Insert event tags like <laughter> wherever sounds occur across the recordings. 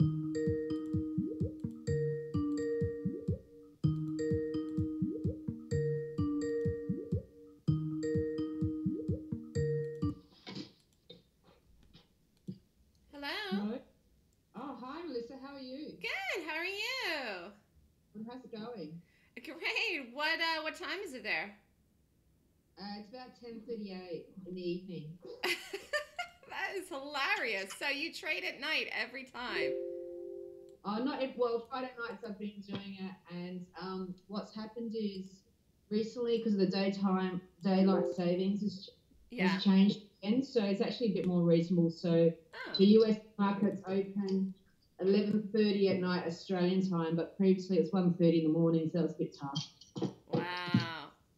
Hello. Oh, hi, Melissa. How are you? Good. How are you? How's it going? Great. What uh what time is it there? Uh, it's about ten thirty-eight in the evening. <laughs> that is hilarious. So you trade at night every time. Oh, not if, well. Friday nights I've been doing it, and um, what's happened is recently because of the daytime daylight savings has, Yeah. has changed again, so it's actually a bit more reasonable. So Oh. the US markets open eleven thirty at night Australian time, but previously it's 1.30 in the morning, so that was a bit tough. Wow.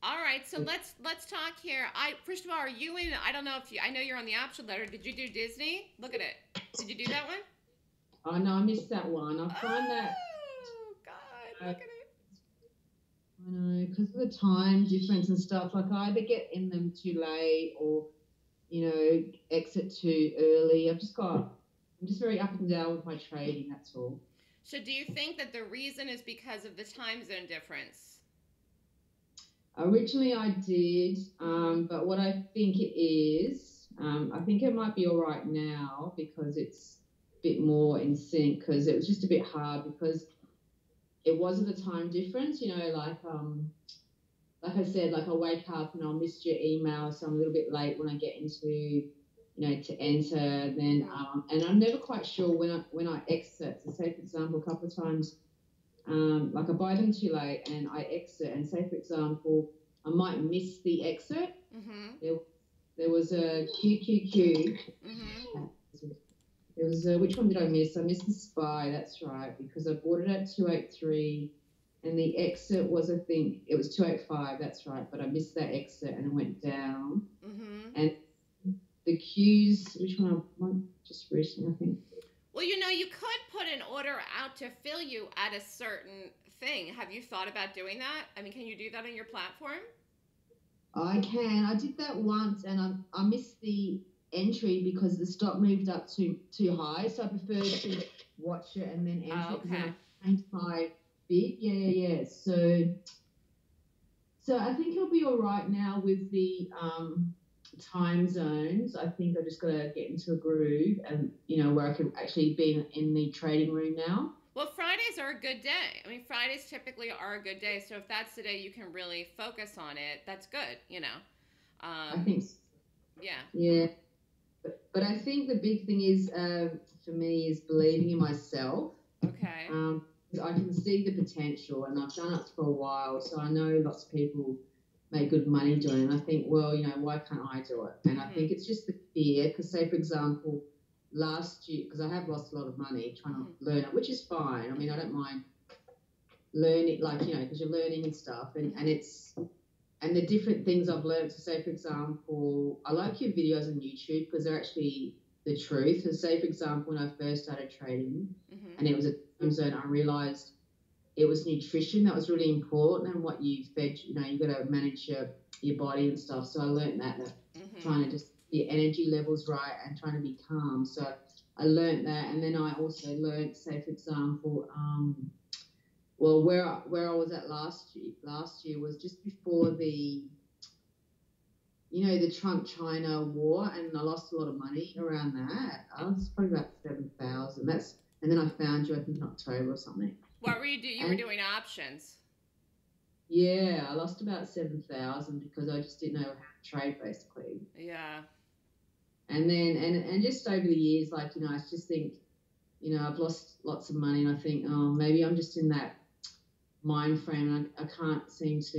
All right. So let's let's talk here. I first of all, are you in? I don't know if you. I know you're on the option letter. Did you do Disney? Look at it. Did you do that one? Oh no, I missed that one. I find that. Oh God! Look at it. I know, because of the time difference and stuff, like I either get in them too late or, you know, exit too early. I've just got, I'm just very up and down with my trading, that's all. So do you think that the reason is because of the time zone difference? Originally I did, um, but what I think it is, um, I think it might be all right now because it's bit more in sync because it was just a bit hard because it wasn't a time difference, you know, like, um, like I said, like I wake up and I'll miss your email, so I'm a little bit late when I get into, you know, to enter. Then, um, and I'm never quite sure when I when I exit. So, say for example, a couple of times, um, like I buy them too late and I exit, and say for example, I might miss the exit. Mm-hmm. There was a QQQ. Mm-hmm. There was a, which one did I miss? I missed the spy. That's right, because I bought it at two eight three, and the exit was I think it was two eight five. That's right, but I missed that exit and it went down. Mm-hmm. And the Qs, which one? I one just recently, I think. Well, you know, you could put an order out to fill you at a certain thing. Have you thought about doing that? I mean, can you do that on your platform? I can. I did that once, and I I missed the entry because the stock moved up too too high. So I prefer to watch it and then enter Oh. 'cause then okay. I changed my bid. Yeah, yeah, yeah. So, so I think it'll be all right now with the um, time zones. I think I just got to get into a groove, and you know where I can actually be in, in the trading room now. Well, Fridays are a good day. I mean, Fridays typically are a good day. So if that's the day you can really focus on it, that's good, you know. I Um, think yeah. Yeah, but, but I think the big thing is uh, for me is believing in myself. Okay. Um, I can see the potential, and I've done it for a while, so I know lots of people make good money doing it. And I think, well, you know, why can't I do it? And I Mhm. think it's just the fear. Because, say, for example, last year, because I have lost a lot of money trying Mhm. to learn it, which is fine. I mean, I don't mind learning, like you know, because you're learning and stuff, and and it's and the different things I've learned. So, say, for example, I like your videos on YouTube because they're actually the truth. And say, for example, when I first started trading, hmm and it was a time zone, I realized it was nutrition that was really important and what you fed, you know, you got to manage your, your body and stuff. So I learned that, that hmm trying to just your energy levels right and trying to be calm. So I learned that. And then I also learned, say, for example, um, well, where I, where I was at last year, last year was just before the, you know, the Trump China war, and I lost a lot of money around that. Uh, I was probably about seven thousand. That's and then I found you, I think in October or something. What were you doing? You were doing options. Yeah, I lost about seven thousand because I just didn't know how to trade basically. Yeah. And then and and just over the years, like you know, I just think, you know, I've lost lots of money, and I think, oh, maybe I'm just in that mind frame, and I, I can't seem to,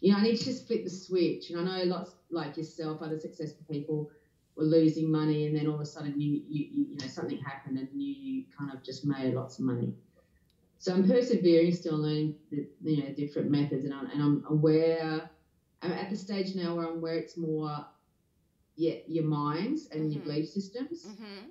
you know, I need to just flip the switch. And I know lots like yourself, other successful people were losing money, and then all of a sudden you you you, you know something happened, and you kind of just made lots of money. So I'm persevering, still learning, the, you know, different methods, and I'm, and I'm aware. I'm at the stage now where I'm where it's more, yeah, your minds and your Mhm. belief systems. hmm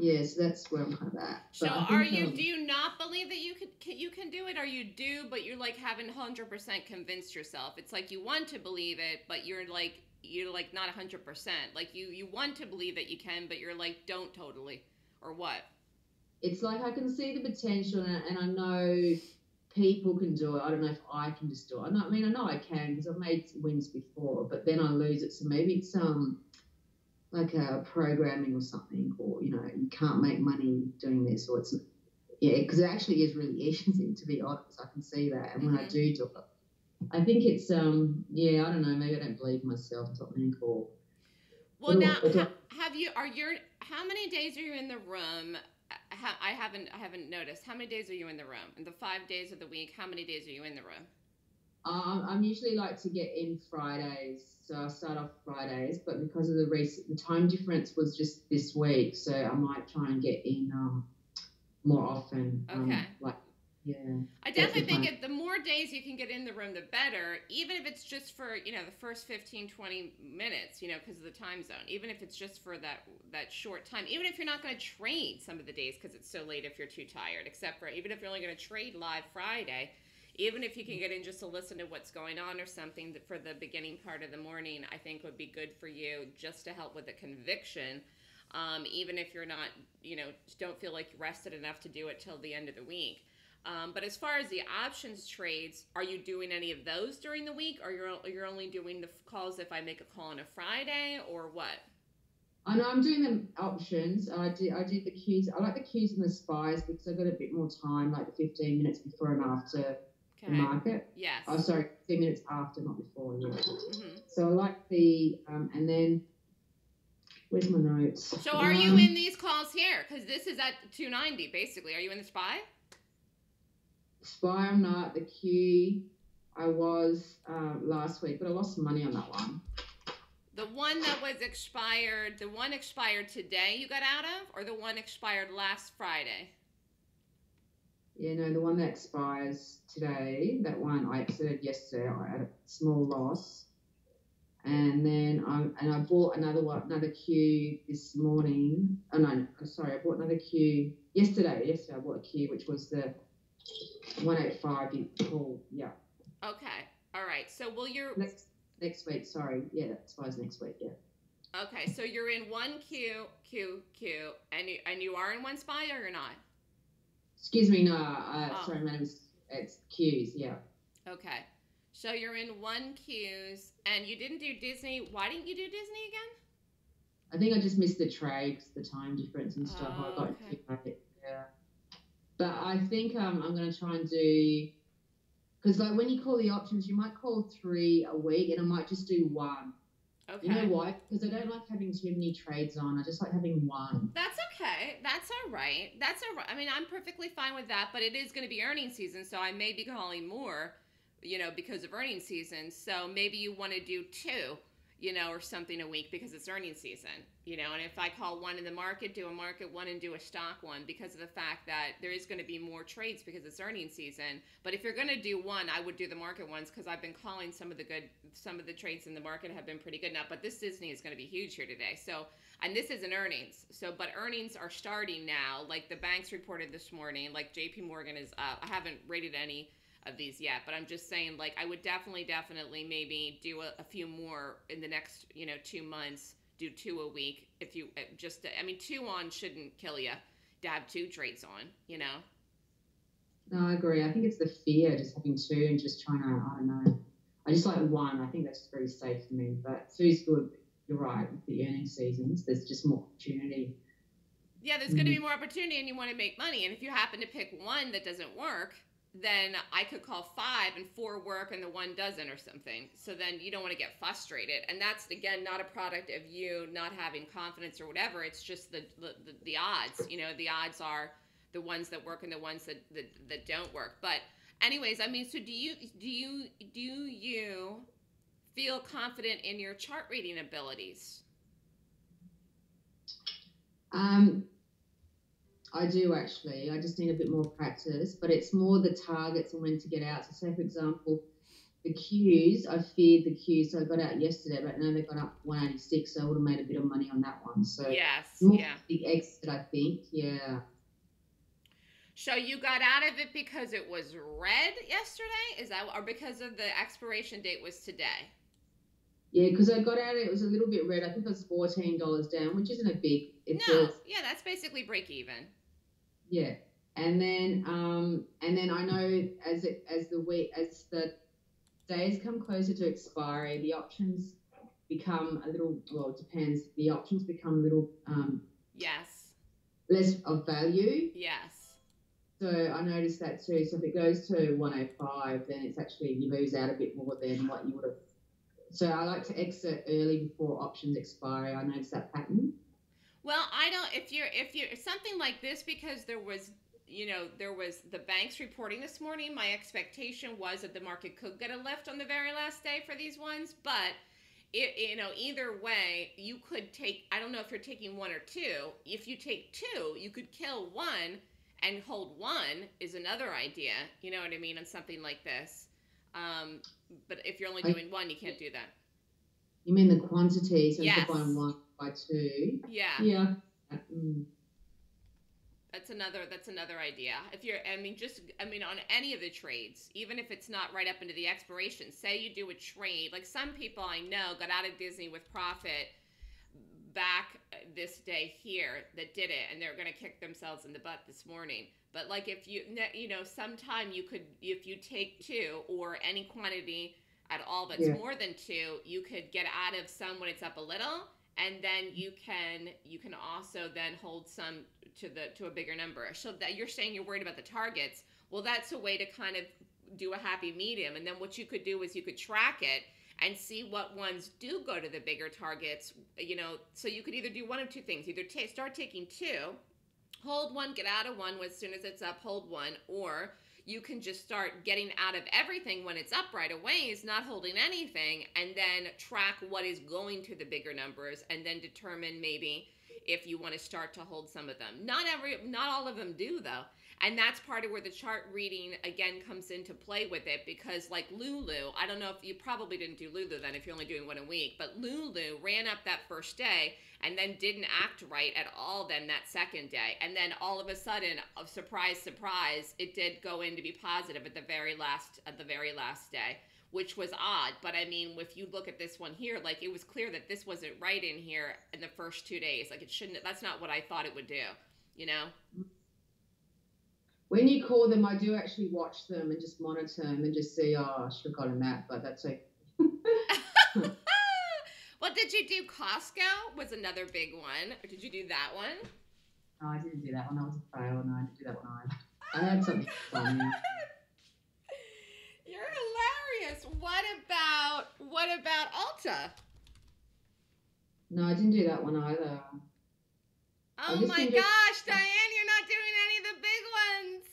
Yeah, so that's where I'm kind of at. So But are you? um, Do you not believe that you could? Can, you can do it, or you do, but you're like haven't hundred percent convinced yourself. It's like you want to believe it, but you're like you're like not hundred percent. Like you you want to believe that you can, but you're like don't totally. or what? It's like I can see the potential, and, and I know people can do it. I don't know if I can just do it. I, know, I mean, I know I can because I've made wins before, but then I lose it. So maybe it's um like a programming or something, or you know, you can't make money doing this, or it's yeah, because it actually is really <laughs> easy to be honest. I can see that, and when I Mhm. do do it, I think it's um yeah, I don't know, maybe I don't believe myself something, or Well, now ha- have you are your how many days are you in the room? I haven't I haven't noticed. How many days are you in the room? In the five days of the week, how many days are you in the room? Um, I'm usually like to get in Fridays, so I start off Fridays. But because of the recent, the time difference was just this week, so I might try and get in um, more often. Um, Okay. like, yeah. I definitely think time. if the more days you can get in the room, the better. Even if it's just for you know the first 15, 20 minutes, you know, because of the time zone. Even if it's just for that that short time. Even if you're not going to trade some of the days because it's so late if you're too tired. Except for even if you're only going to trade live Friday. Even if you can get in just to listen to what's going on or something for the beginning part of the morning, I think would be good for you just to help with the conviction. Um, even if you're not, you know, don't feel like rested enough to do it till the end of the week. Um, but as far as the options trades, are you doing any of those during the week, or you're you're only doing the calls if I make a call on a Friday, or what? I know I'm doing the options. I do. I do the Qs. I like the Qs and the spies because I've got a bit more time, like the 15 minutes before and after the Okay. market. Yes. Oh, sorry, 10 minutes after, not before. Yeah. hmm So I like the um, and then where's my notes? So are you Um, in these calls here? Because this is at 290 basically. Are you in the spy? Spy I'm not. The Q I was uh, last week, but I lost some money on that one. The one that was expired, the one expired today you got out of, or the one expired last Friday? Yeah, no, the one that expires today, that one I exited yesterday. I had a small loss, and then I and I bought another one, another Q this morning. Oh no, sorry, I bought another Q yesterday. Yesterday I bought a a Q, which was the one eight five. Call, yeah. Okay. All right. So will your Next next week, sorry, yeah, that expires next week. Yeah. okay? So you're in one Q Q Q, and you and you are in one spy, or you're not? Excuse me, no, uh, Oh. sorry, my name's it's Q's, yeah. Okay. So you're in one Q's, and you didn't do Disney. Why didn't you do Disney again? I think I just missed the trade 'cause the time difference and stuff. Oh, I got okay. yeah. But I think um, I'm going to try and do because like when you call the options, you might call three a week, and I might just do one. Okay. You know why? Because I don't like having too many trades on. I just like having one. That's okay. That's all right. That's all right. I mean, I'm perfectly fine with that, but it is going to be earnings season, so I may be calling more, you know, because of earnings season. So maybe you want to do two, you know, or something a week because it's earnings season, you know. And if I call one in the market, do a market one, and do a stock one because of the fact that there is going to be more trades because it's earnings season. But if you're going to do one, I would do the market ones because I've been calling some of the good, some of the trades in the market have been pretty good now. But this Disney is going to be huge here today, so and this isn't earnings. So, but earnings are starting now. Like the banks reported this morning. Like J.P. Morgan is up. I haven't rated any of these yet, but I'm just saying. Like I would definitely, definitely, maybe do a, a few more in the next, you know, two months. Do two a week if you uh, just. I mean, two on shouldn't kill you. To have two trades on, you know. No, I agree. I think it's the fear just having two and just trying to. I don't know. I just like one. I think that's very safe for me. But two's good. You're right. With the earning seasons, there's just more opportunity. Yeah, there's going to be more opportunity, and you want to make money. And if you happen to pick one that doesn't work, then I could call five and four work and the one doesn't or something. So then you don't want to get frustrated. And that's again not a product of you not having confidence or whatever. It's just the the, the, odds. You know, the odds are the ones that work and the ones that, that that don't work. But anyways, I mean, so do you do you do you feel confident in your chart reading abilities? Um, I do actually. I just need a bit more practice, but it's more the targets and when to get out. So, say for example, the Qs. I feared the Qs, so I got out yesterday, but now they've gone up 186, so I would have made a bit of money on that one. So, Yes, yeah. the exit, I think. Yeah. So you got out of it because it was red yesterday? Is that or because of the expiration date was today? Yeah, because I got out it was a little bit red. I think it was fourteen dollars down, which isn't a big. It no, feels, yeah, that's basically break even. Yeah, and then um and then I know as it as the week as the days come closer to expiry, the options become a little. Well, it depends. The options become a little um Yes, less of value. yes. So I noticed that too. So if it goes to 105, then it's actually you lose out a bit more than what you would have. So I like to exit early before options expire. I noticed that pattern. Well, I don't. If you're if you're something like this because there was you know there was the banks reporting this morning. My expectation was that the market could get a lift on the very last day for these ones, but. It, you know, either way, you could take. I don't know if you're taking one or two. If you take two, you could kill one and hold one is another idea. You know what I mean on something like this. Um, but if you're only I- doing one, you can't do that. You mean the quantity? So Yes. I'm one by two. Yeah. Yeah. Mm. That's another that's another idea. If you're I mean just I mean on any of the trades, even if it's not right up into the expiration, say you do a trade, like some people I know got out of Disney with profit back this day here that did it and they're going to kick themselves in the butt this morning. But like if you you know sometime you could if you take two or any quantity at all that's Yeah. more than two, you could get out of some when it's up a little and then you can you can also then hold some to the to a bigger number. So that you're saying you're worried about the targets. Well that's a way to kind of do a happy medium. And then what you could do is you could track it and see what ones do go to the bigger targets you know. So you could either do one of two things either ta start taking two hold one get out of one as soon as it's up hold one or you can just start getting out of everything when it's up right away is not holding anything and then track what is going to the bigger numbers and then determine maybe if you want to start to hold some of them. Not every not all of them do though and that's part of where the chart reading again comes into play with it because like lulu i don't know if you probably didn't do lulu then if you're only doing one a week but lulu ran up that first day and then didn't act right at all then that second day. And then all of a sudden surprise surprise it did go in to be positive at the very last at the very last day which was odd. But i mean if you look at this one here like it was clear that this wasn't right in here in the first two days. Like it shouldn't that's not what i thought it would do you know When you call them, I do actually watch them and just monitor them and just see, oh, I should have gotten that, but that's okay. <laughs> well did you do costco was another big one or did you do that one No, I didn't do that one. That was a fail. No, I didn't do that one either. I had something funny. <laughs> You're hilarious. What about what about Ulta? No, I didn't do that one either. Oh my gosh, Diane, you're not doing any of the big ones.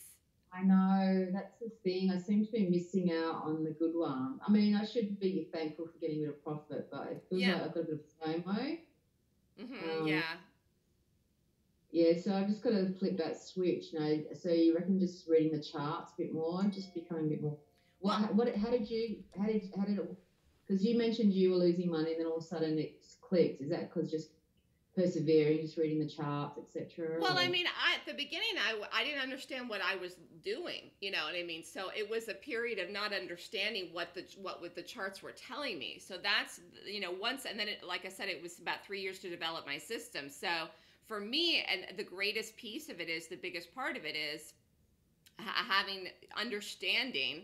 I know that's the thing. I seem to be missing out on the good one. I mean, I should be thankful for getting rid of profit, but it feels Yeah. like I've got a bit of FOMO. hmm Um, yeah. Yeah, so I've just got to flip that switch. You know, so you reckon just reading the charts a bit more, just becoming a bit more. What? Well- what? How did you? How did? How did it? Because you mentioned you were losing money, and then all of a sudden it clicked. Is that because just persevering, just reading the charts, etc.? Well, I mean, I, at the beginning, I, I didn't understand what I was doing. You know what I mean? So it was a period of not understanding what the what what the charts were telling me. So that's you know once and then it, like I said, it was about three years to develop my system. So for me, and the greatest piece of it is the biggest part of it is ha- having understanding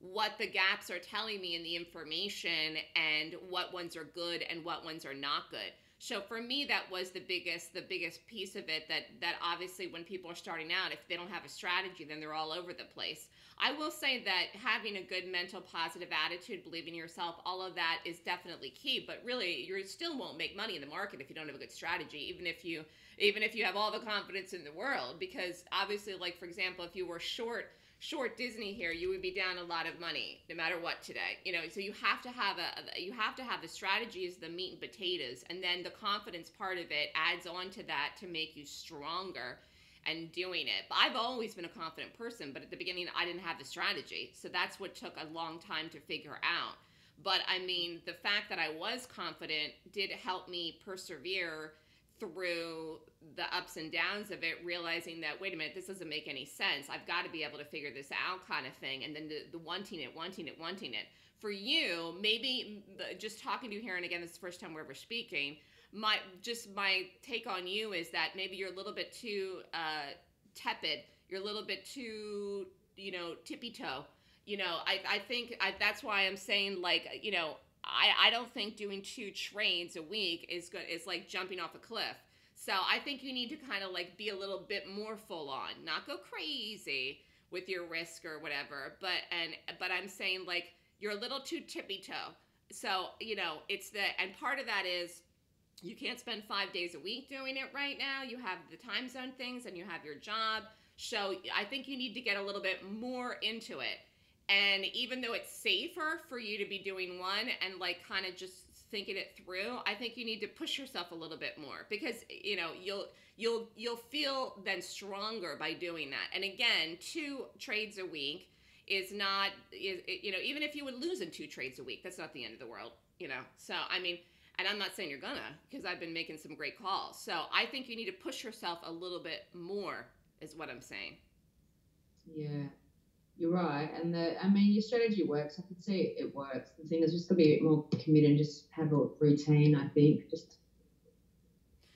what the gaps are telling me in the information and what ones are good and what ones are not good so for me that was the biggest the biggest piece of it that that obviously when people are starting out if they don't have a strategy then they're all over the place. I will say that having a good mental positive attitude believing in yourself all of that is definitely key but really you still won't make money in the market if you don't have a good strategy even if you even if you have all the confidence in the world because obviously like for example if you were short short Disney here, you would be down a lot of money no matter what today. You know, so you have to have a you have to have the strategy is the meat and potatoes, and then the confidence part of it adds on to that to make you stronger and doing it. But I've always been a confident person, but at the beginning I didn't have the strategy. So that's what took a long time to figure out. But I mean, the fact that I was confident did help me persevere through the ups and downs of it, realizing that, wait a minute, this doesn't make any sense. I've got to be able to figure this out, kind of thing. And then the, the wanting it, wanting it, wanting it. for you, maybe just talking to you here and again, this is the first time we're ever speaking. My just my take on you is that maybe you're a little bit too uh, tepid. You're a little bit too, you know, tippy toe. You know, I, I think I, that's why I'm saying like, you know, I, I don't think doing two trains a week is good. Is like jumping off a cliff. So I think you need to kind of like be a little bit more full on, not go crazy with your risk or whatever. But and but I'm saying like you're a little too tippy toe. So you know it's the and part of that is you can't spend five days a week doing it right now. You have the time zone things and you have your job. So I think you need to get a little bit more into it. And even though it's safer for you to be doing one and like kind of just thinking it through, I think you need to push yourself a little bit more because you know you'll you'll you'll feel then stronger by doing that. And again, two trades a week is not is you know even if you would lose in two trades a week, that's not the end of the world. You know, so I mean, and I'm not saying you're gonna because I've been making some great calls. So I think you need to push yourself a little bit more, is what I'm saying. Yeah, you're right, and the I mean your strategy works. I can see it works. The thing is just to be a bit more committed and just have a routine. I think just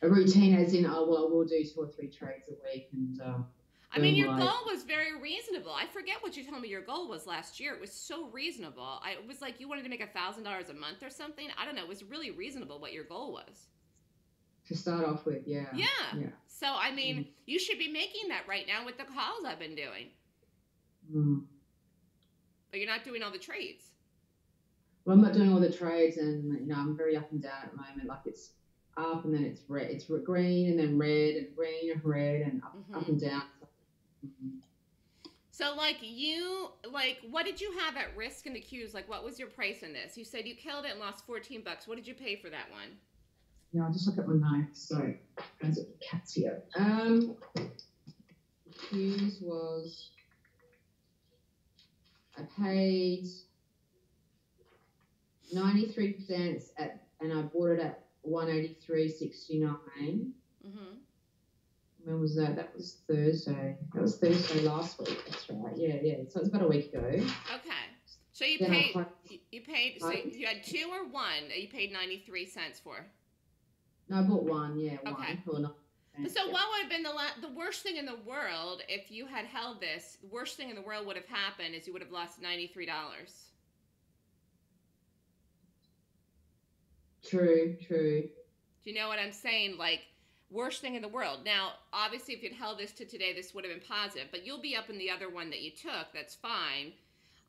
a routine, as in oh well, we'll do two or three trades a week, and um, I mean, your goal was very reasonable. I forget what you told me your goal was last year. It was so reasonable. I it was like you wanted to make a thousand dollars a month or something. I don't know. It was really reasonable what your goal was. To start off with, yeah. Yeah. Yeah. So I mean, mm you should be making that right now with the calls I've been doing. Mm. But you're not doing all the trades. Well, I'm not doing all the trades, and you know, I'm very up and down at the moment. Like it's up, and then it's red. It's green, and then red, and green, and red, and up, mm-hmm. up and down. Mm-hmm. So, like you, like, what did you have at risk in the Qs? Like, what was your price in this? You said you killed it and lost fourteen bucks. What did you pay for that one? Yeah, I'll just look at my notes. So, as it cats here. Um, Qs was I paid 93 cents at, and I bought it at 183.69. Mm-hmm. When was that? That was Thursday. That was Thursday last week. That's right. Yeah, yeah. So it's about a week ago. Okay. So you then paid. You paid. So you had two or one that you paid 93 cents for. No, I bought one. Yeah, one. Okay. So what would have been the la- the worst thing in the world if you had held this? The worst thing in the world would have happened is you would have lost ninety three dollars. True, true. Do you know what I'm saying? Like worst thing in the world. Now, obviously, if you'd held this to today, this would have been positive. But you'll be up in the other one that you took. That's fine.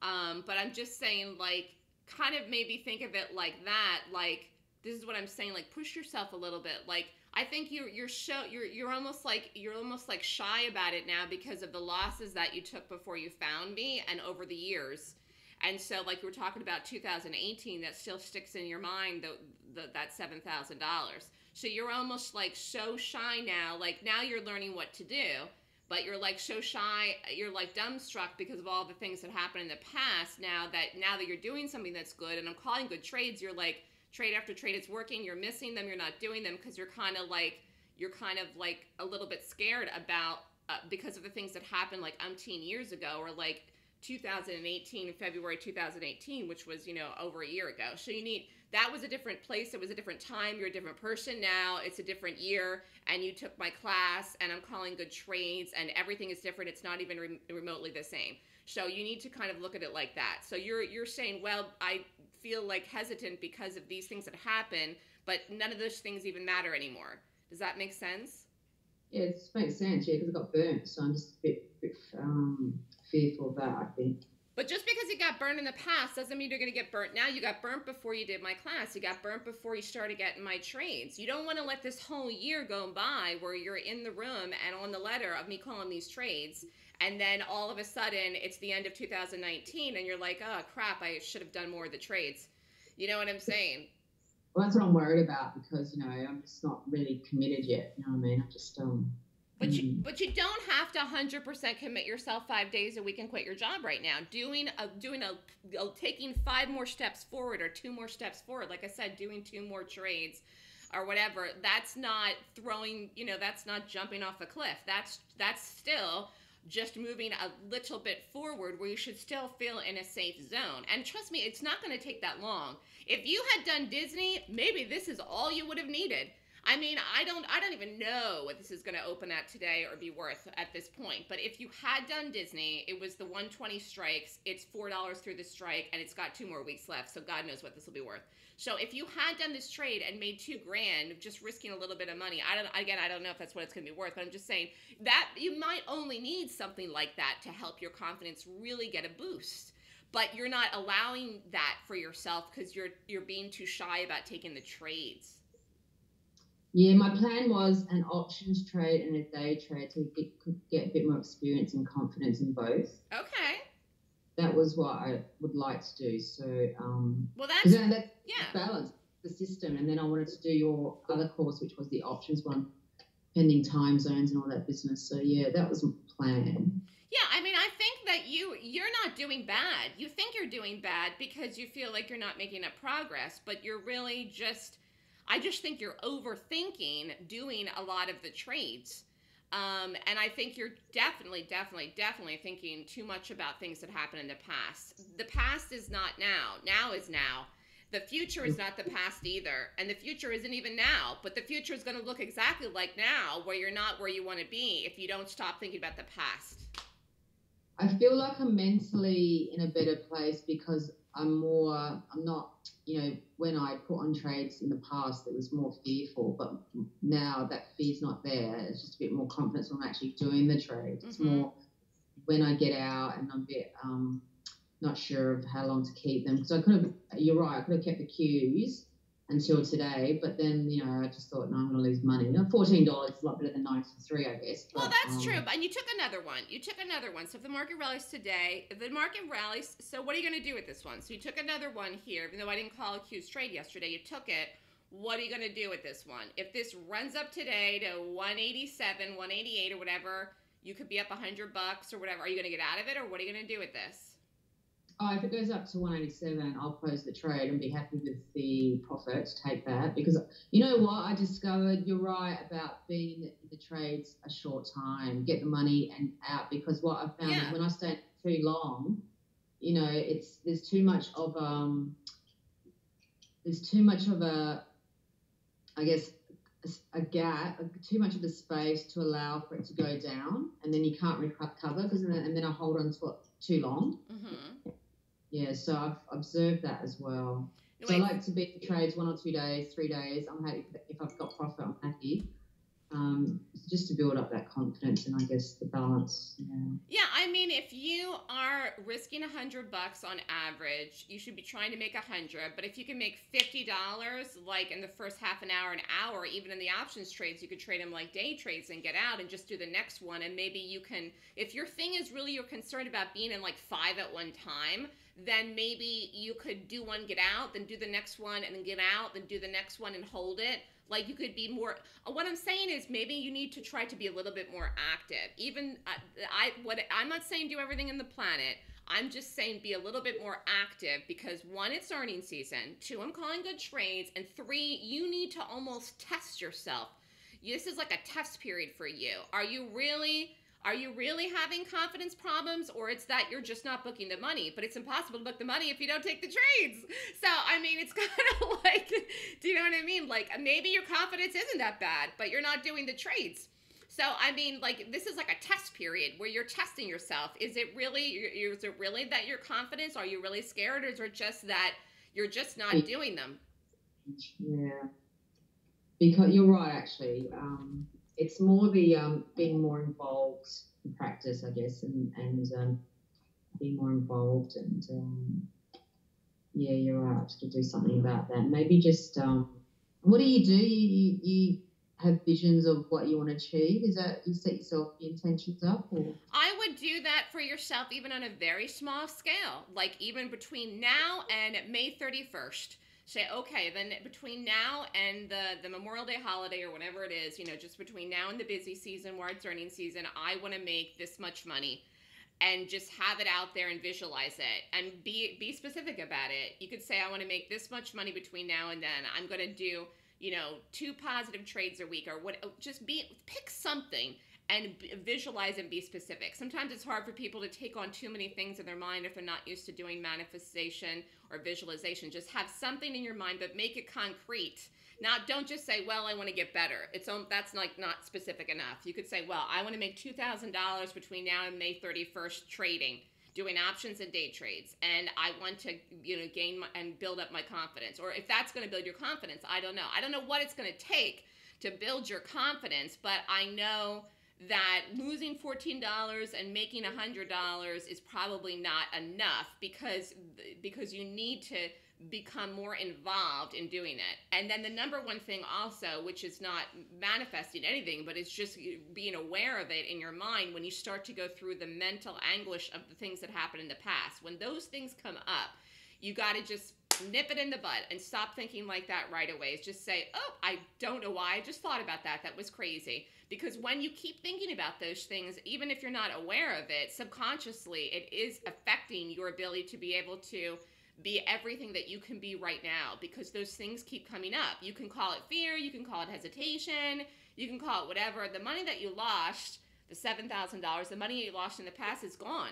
Um, but I'm just saying, like, kind of maybe think of it like that. Like this is what I'm saying. Like push yourself a little bit. Like I think you're you're show you're you're almost like you're almost like shy about it now because of the losses that you took before you found me and over the years. And so, like you were talking about 2018, that still sticks in your mind the, the that seven thousand dollars. So you're almost like so shy now. Like now you're learning what to do, but you're like so shy. You're like dumbstruck because of all the things that happened in the past. Now that now that you're doing something that's good, and I'm calling good trades, you're like trade after trade is working, you're missing them, you're not doing them because you're kind of like you're kind of like a little bit scared about uh, because of the things that happened like umpteen years ago or like 2018 February 2018 which was you know over a year ago. So you need that was a different place it was a different time you're a different person now it's a different year and you took my class and I'm calling good trades and everything is different it's not even re- remotely the same. So you need to kind of look at it like that. So you're you're saying well I feel like hesitant because of these things that happen, but none of those things even matter anymore. Does that make sense? Yeah, it makes sense. Yeah, because I got burnt, so I'm just a bit, bit um, fearful of that. I think. But just because you got burnt in the past doesn't mean you're going to get burnt now. You got burnt before you did my class. You got burnt before you started getting my trades. You don't want to let this whole year go by where you're in the room and on the letter of me calling these trades and then all of a sudden it's the end of 2019 and you're like oh crap i should have done more of the trades you know what i'm saying well that's what i'm worried about because you know i'm just not really committed yet you know what i mean i'm just um but you, mm. but you don't have to 100% commit yourself five days a week and quit your job right now. Doing a doing a, a taking five more steps forward or two more steps forward, like I said, doing two more trades or whatever. That's not throwing. You know, that's not jumping off a cliff. That's that's still just moving a little bit forward where you should still feel in a safe zone. And trust me, it's not going to take that long. If you had done Disney, maybe this is all you would have needed. I mean, I don't I don't even know what this is going to open at today or be worth at this point. But if you had done Disney, it was the 120 strikes. It's $4 through the strike and it's got two more weeks left, so god knows what this will be worth. So if you had done this trade and made 2 grand just risking a little bit of money, I don't again, I don't know if that's what it's going to be worth, but I'm just saying that you might only need something like that to help your confidence really get a boost but you're not allowing that for yourself because you're you're being too shy about taking the trades yeah, my plan was an options trade and a day trade to get, could get a bit more experience and confidence in both. Okay. That was what I would like to do. So, um, well, that's, that's yeah. balance the system. And then I wanted to do your other course, which was the options one, pending time zones and all that business. So, yeah, that was my plan. Yeah, I mean, I think that you you're not doing bad. You think you're doing bad because you feel like you're not making up progress, but you're really just I just think you're overthinking doing a lot of the trades. Um, and I think you're definitely, definitely, definitely thinking too much about things that happened in the past. The past is not now. Now is now. The future is not the past either. And the future isn't even now. But the future is going to look exactly like now, where you're not where you want to be if you don't stop thinking about the past. I feel like I'm mentally in a better place because I'm more, I'm not, you know, when I put on trades in the past, it was more fearful, but now that fear's not there. It's just a bit more confidence when I'm actually doing the trade. It's mm-hmm. more when I get out and I'm a bit um, not sure of how long to keep them. Because I could have, you're right, I could have kept the Qs until today. But then, you know, I just thought, no, I'm going to lose money. Fourteen dollars is a lot better than ninety three, I guess. But, well, that's um, true. And you took another one. You took another one. So if the market rallies today, if the market rallies. So what are you going to do with this one? So you took another one here, even though I didn't call a Q's trade yesterday. You took it. What are you going to do with this one? If this runs up today to 187, 188, or whatever, you could be up 100 bucks or whatever. Are you going to get out of it, or what are you going to do with this? Oh, if it goes up to 187, I'll close the trade and be happy with the profit. Take that because you know what I discovered. You're right about being in the trades a short time, get the money and out. Because what I found yeah. is when I stay too long, you know, it's there's too much of um, there's too much of a, I guess, a, gap, too much of a space to allow for it to go down, and then you can't recover because and then I hold on to it too long. Mm-hmm yeah, so I've observed that as well. So I like to be in trades one or two days, three days. I'm happy if I've got profit. I'm happy. Um, just to build up that confidence and I guess the balance. Yeah. yeah, I mean, if you are risking a hundred bucks on average, you should be trying to make a hundred. But if you can make fifty dollars, like in the first half an hour, an hour, even in the options trades, you could trade them like day trades and get out and just do the next one. And maybe you can, if your thing is really you're concerned about being in like five at one time then maybe you could do one, get out, then do the next one, and then get out, then do the next one and hold it. Like you could be more. Uh, what I'm saying is maybe you need to try to be a little bit more active. Even uh, I, what I'm not saying do everything in the planet. I'm just saying be a little bit more active because one, it's earning season. Two, I'm calling good trades, and three, you need to almost test yourself. This is like a test period for you. Are you really are you really having confidence problems or it's that you're just not booking the money? But it's impossible to book the money if you don't take the trades. So, I mean, it's <laughs> kind of like, do you know what I mean? Like, maybe your confidence isn't that bad, but you're not doing the trades. So, I mean, like, this is like a test period where you're testing yourself. Is it really, is it really that you're confident? Are you really scared? Or is it just that you're just not doing them? Yeah. Because you're right, actually. Um, it's more the um, being more involved in practice, I guess, and and um, being more involved. And um, yeah, you're right to do something about that. Maybe just um, what do you do? You, you, you have visions of what you want to achieve? Is that you set yourself intentions up? Or? I would do that for yourself, even on a very small scale, like even between now and May 31st say, okay, then between now and the, the Memorial Day holiday or whatever it is, you know, just between now and the busy season where it's earning season, I want to make this much money and just have it out there and visualize it and be be specific about it. You could say I want to make this much money between now and then. I'm going to do, you know, two positive trades a week or what just be pick something and visualize and be specific. Sometimes it's hard for people to take on too many things in their mind if they're not used to doing manifestation or visualization. Just have something in your mind, but make it concrete. Now, don't just say, "Well, I want to get better." It's on, that's like not specific enough. You could say, "Well, I want to make two thousand dollars between now and May thirty first trading." doing options and day trades and i want to you know gain my, and build up my confidence or if that's going to build your confidence i don't know i don't know what it's going to take to build your confidence but i know that losing $14 and making $100 is probably not enough because because you need to become more involved in doing it. And then the number one thing also, which is not manifesting anything, but it's just being aware of it in your mind when you start to go through the mental anguish of the things that happened in the past. When those things come up, you got to just nip it in the bud and stop thinking like that right away. It's just say, oh, I don't know why. I just thought about that. That was crazy. Because when you keep thinking about those things, even if you're not aware of it, subconsciously, it is affecting your ability to be able to be everything that you can be right now because those things keep coming up. You can call it fear, you can call it hesitation, you can call it whatever. The money that you lost, the $7,000, the money you lost in the past is gone.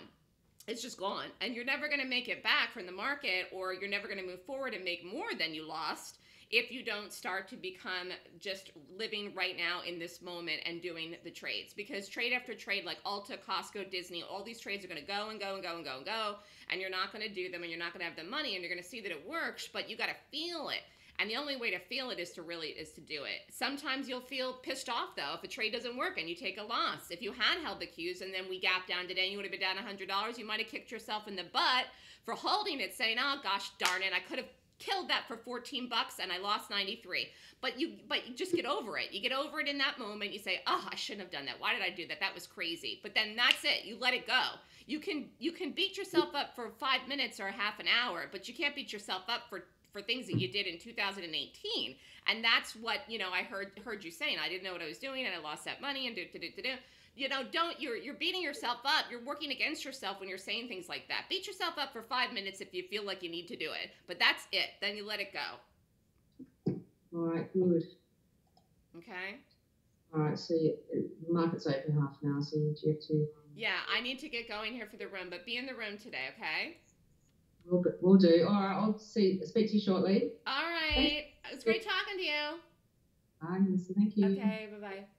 It's just gone. And you're never going to make it back from the market or you're never going to move forward and make more than you lost if you don't start to become just living right now in this moment and doing the trades. Because trade after trade, like Ulta, Costco, Disney, all these trades are going to go and go and go and go and go, and you're not going to do them and you're not going to have the money and you're going to see that it works, but you got to feel it. And the only way to feel it is to really is to do it. Sometimes you'll feel pissed off though if a trade doesn't work and you take a loss. If you had held the Qs and then we gap down today, and you would have been down $100. You might have kicked yourself in the butt for holding it, saying, "Oh gosh, darn it, I could have killed that for 14 bucks and I lost 93. But you but you just get over it. You get over it in that moment. You say, "Oh, I shouldn't have done that. Why did I do that? That was crazy." But then that's it. You let it go. You can you can beat yourself up for 5 minutes or half an hour, but you can't beat yourself up for for things that you did in 2018. And that's what, you know, I heard heard you saying. I didn't know what I was doing and I lost that money and do do do do you know don't you're you're beating yourself up. You're working against yourself when you're saying things like that. Beat yourself up for five minutes if you feel like you need to do it but that's it. Then you let it go. All right good. Okay. All right so you, the market's open half an hour so you have to um... yeah i need to get going here for the room but be in the room today okay we'll, we'll do. All right i'll see speak to you shortly. All right. It was great talking to you. Bye thank you. Okay bye-bye. Thank you.